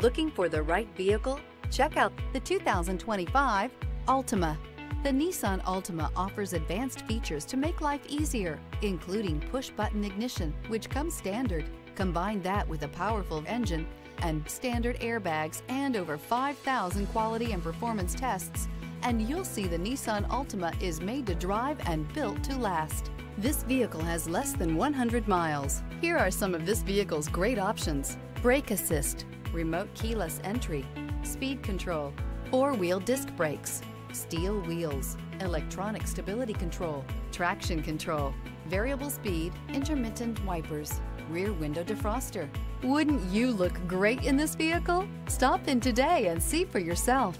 Looking for the right vehicle? Check out the 2025 Altima. The Nissan Altima offers advanced features to make life easier, including push-button ignition, which comes standard. Combine that with a powerful engine and standard airbags and over 5,000 quality and performance tests, and you'll see the Nissan Altima is made to drive and built to last. This vehicle has less than 100 miles. Here are some of this vehicle's great options. Brake assist, remote keyless entry, speed control, four-wheel disc brakes, steel wheels, electronic stability control, traction control, variable speed, intermittent wipers, rear window defroster. Wouldn't you look great in this vehicle? Stop in today and see for yourself.